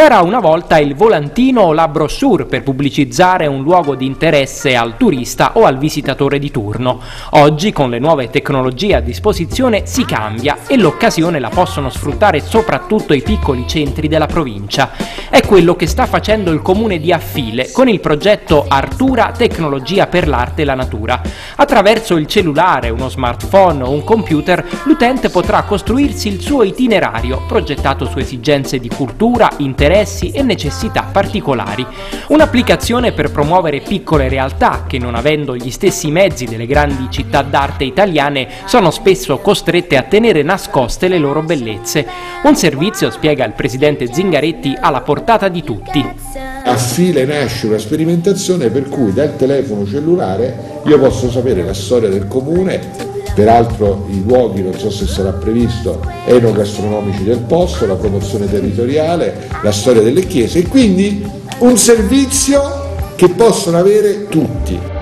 C'era una volta il volantino o la brochure per pubblicizzare un luogo di interesse al turista o al visitatore di turno. Oggi, con le nuove tecnologie a disposizione, si cambia e l'occasione la possono sfruttare soprattutto i piccoli centri della provincia. È quello che sta facendo il comune di Affile con il progetto Artura Tecnologia per l'arte e la natura. Attraverso il cellulare, uno smartphone o un computer, l'utente potrà costruirsi il suo itinerario progettato su esigenze di cultura, interesse interessi e necessità particolari. Un'applicazione per promuovere piccole realtà che non avendo gli stessi mezzi delle grandi città d'arte italiane sono spesso costrette a tenere nascoste le loro bellezze. Un servizio, spiega il presidente Zingaretti, alla portata di tutti. A file nasce una sperimentazione per cui dal telefono cellulare io posso sapere la storia del comune, Peraltro i luoghi, non so se sarà previsto, enogastronomici del posto, la promozione territoriale, la storia delle chiese e quindi un servizio che possono avere tutti.